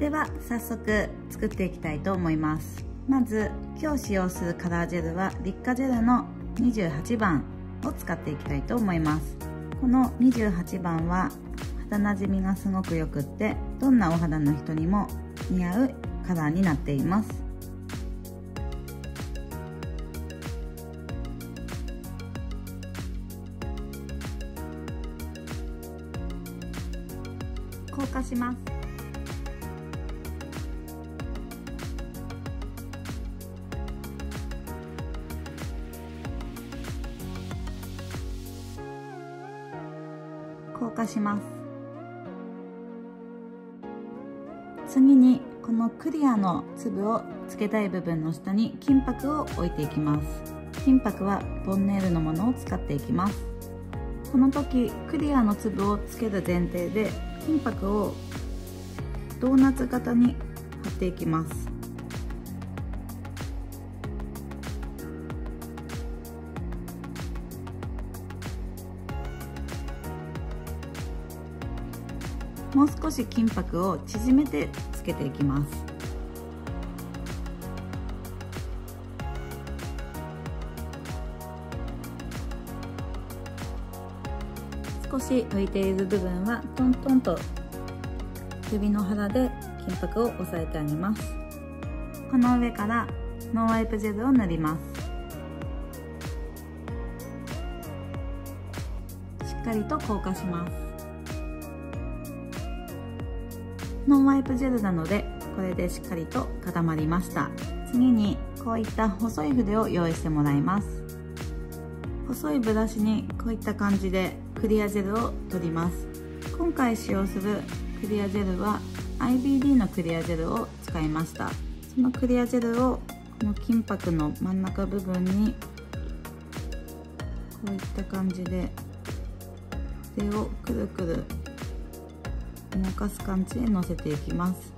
では早速作っていきたいと思います。まず今日使用するカラージェルはリッカジェルの28番を使っていきたいと思います。この28番は肌なじみがすごくよくってどんなお肌の人にも似合うカラーになっています。硬化します。硬化します。次にこのクリアの粒をつけたい部分の下に金箔を置いていきます。金箔はボンネールのものを使っていきます。この時クリアの粒をつける前提で金箔をドーナツ型に貼っていきます。もう少し金箔を縮めてつけていきます。少し浮いている部分はトントンと首の腹で金箔を押さえてあげます。この上からノンワイプジェルを塗ります。しっかりと硬化します。ノンワイプジェルなのでこれでしっかりと固まりました。次にこういった細い筆を用意してもらいます。細いブラシにこういった感じでクリアジェルを取ります。今回使用するクリアジェルは IBD のクリアジェルを使いました。そのクリアジェルをこの金箔の真ん中部分にこういった感じで筆をくるくる動かす感じでのせていきます。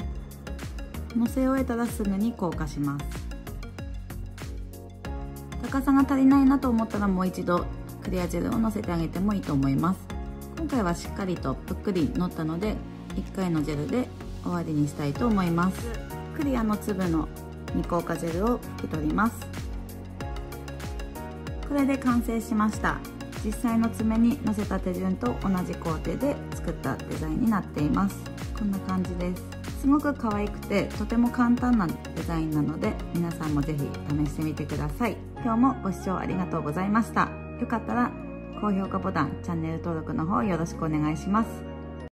のせ終えたらすぐに硬化します。高さが足りないなと思ったらもう一度クリアジェルをのせてあげてもいいと思います。今回はしっかりとぷっくり乗ったので1回のジェルで終わりにしたいと思います。クリアの粒の二硬化ジェルを拭き取ります。これで完成しました。実際の爪にのせた手順と同じ工程で作ったデザインになっています。こんな感じです。すごく可愛くてとても簡単なデザインなので皆さんも是非試してみてください。今日もご視聴ありがとうございました。よかったら高評価ボタンチャンネル登録の方よろしくお願いします。